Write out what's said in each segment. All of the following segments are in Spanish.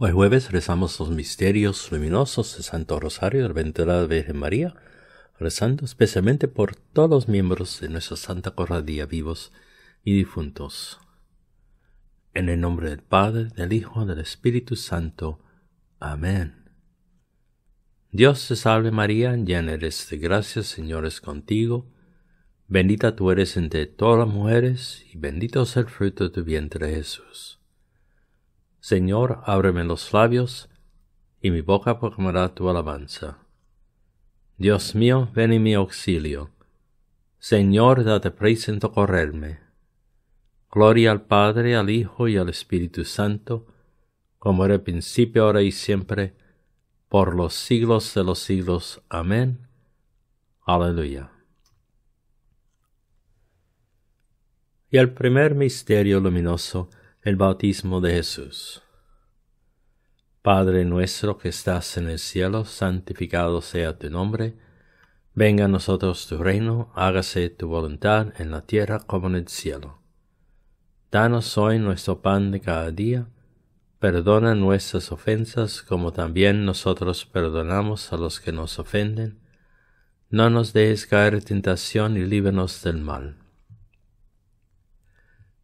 Hoy jueves rezamos los misterios luminosos de Santo Rosario de la Ventura Virgen María, rezando especialmente por todos los miembros de nuestra Santa Corradía vivos y difuntos. En el nombre del Padre, del Hijo, del Espíritu Santo. Amén. Dios te salve María, llena eres de gracia, Señor es contigo. Bendita tú eres entre todas las mujeres, y bendito es el fruto de tu vientre Jesús. Señor, ábreme los labios, y mi boca proclamará tu alabanza. Dios mío, ven en mi auxilio. Señor, date prisa en socorrerme. Gloria al Padre, al Hijo y al Espíritu Santo, como era principio, ahora y siempre, por los siglos de los siglos. Amén. Aleluya. Y el primer misterio luminoso el bautismo de Jesús. Padre nuestro que estás en el cielo, santificado sea tu nombre. Venga a nosotros tu reino, hágase tu voluntad en la tierra como en el cielo. Danos hoy nuestro pan de cada día. Perdona nuestras ofensas como también nosotros perdonamos a los que nos ofenden. No nos dejes caer en tentación y líbranos del mal.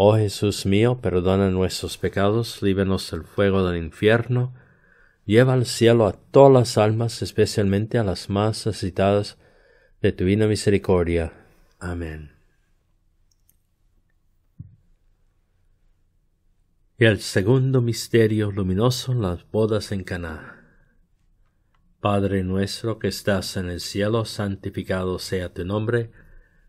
Oh Jesús mío, perdona nuestros pecados, líbenos del fuego del infierno, lleva al cielo a todas las almas, especialmente a las más necesitadas de tu divina misericordia. Amén. Y el segundo misterio luminoso, las bodas en Caná. Padre nuestro que estás en el cielo, santificado sea tu nombre.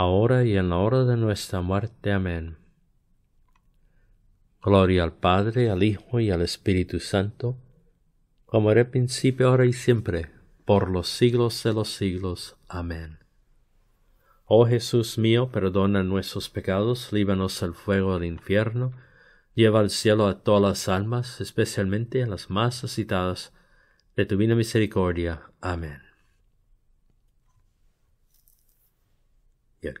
ahora y en la hora de nuestra muerte. Amén. Gloria al Padre, al Hijo y al Espíritu Santo, como era principio, ahora y siempre, por los siglos de los siglos. Amén. Oh Jesús mío, perdona nuestros pecados, líbanos del fuego del infierno, Lleva al cielo a todas las almas, especialmente a las más necesitadas de tu divina misericordia. Amén. Y el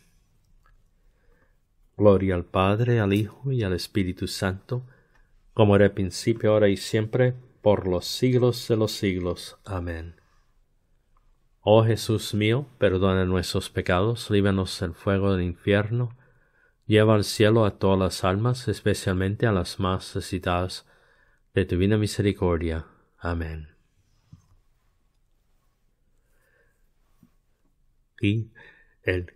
Gloria al Padre, al Hijo y al Espíritu Santo, como era principio, ahora y siempre, por los siglos de los siglos. Amén. Oh Jesús mío, perdona nuestros pecados, líbranos del fuego del infierno, lleva al cielo a todas las almas, especialmente a las más necesitadas de tu divina misericordia. Amén. Y el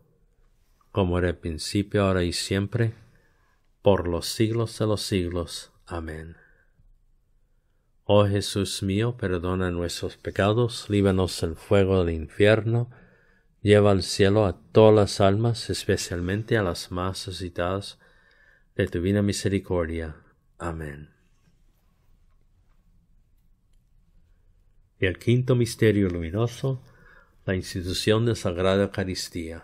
como era el principio, ahora y siempre, por los siglos de los siglos. Amén. Oh Jesús mío, perdona nuestros pecados, líbanos del fuego del infierno, lleva al cielo a todas las almas, especialmente a las más necesitadas de tu divina misericordia. Amén. Y el quinto misterio luminoso, la institución de Sagrada Eucaristía.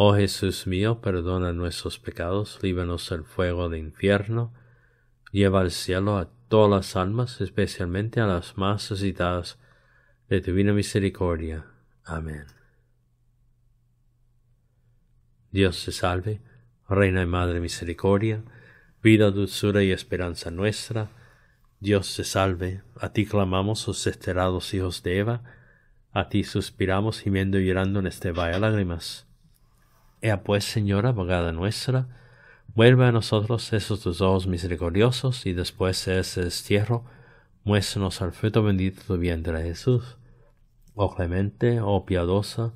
Oh Jesús mío, perdona nuestros pecados, líbranos del fuego del infierno, lleva al cielo a todas las almas, especialmente a las más necesitadas de divina misericordia. Amén. Dios te salve, Reina y Madre Misericordia, vida, dulzura y esperanza nuestra. Dios te salve, a ti clamamos los desterrados hijos de Eva, a ti suspiramos gimiendo y llorando en este valle de lágrimas. Ea pues, Señora, abogada nuestra, vuelve a nosotros esos tus ojos misericordiosos y después de ese destierro, muéstranos al fruto bendito de vientre Jesús. Oh clemente, oh piadosa,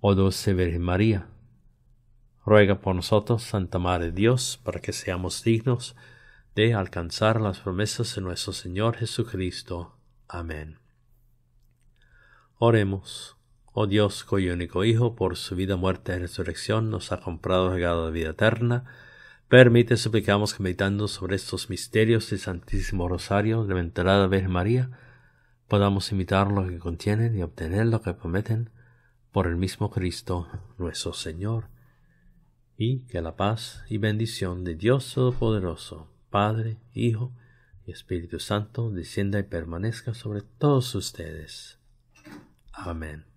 oh dulce Virgen María. Ruega por nosotros, Santa Madre de Dios, para que seamos dignos de alcanzar las promesas de nuestro Señor Jesucristo. Amén. Oremos. Oh Dios, cuyo único Hijo, por su vida, muerte y resurrección, nos ha comprado el regalo de vida eterna, permite, suplicamos que meditando sobre estos misterios del Santísimo Rosario de la Enterada Virgen María, podamos imitar lo que contienen y obtener lo que prometen por el mismo Cristo nuestro Señor, y que la paz y bendición de Dios Todopoderoso, Padre, Hijo y Espíritu Santo descienda y permanezca sobre todos ustedes. Amén.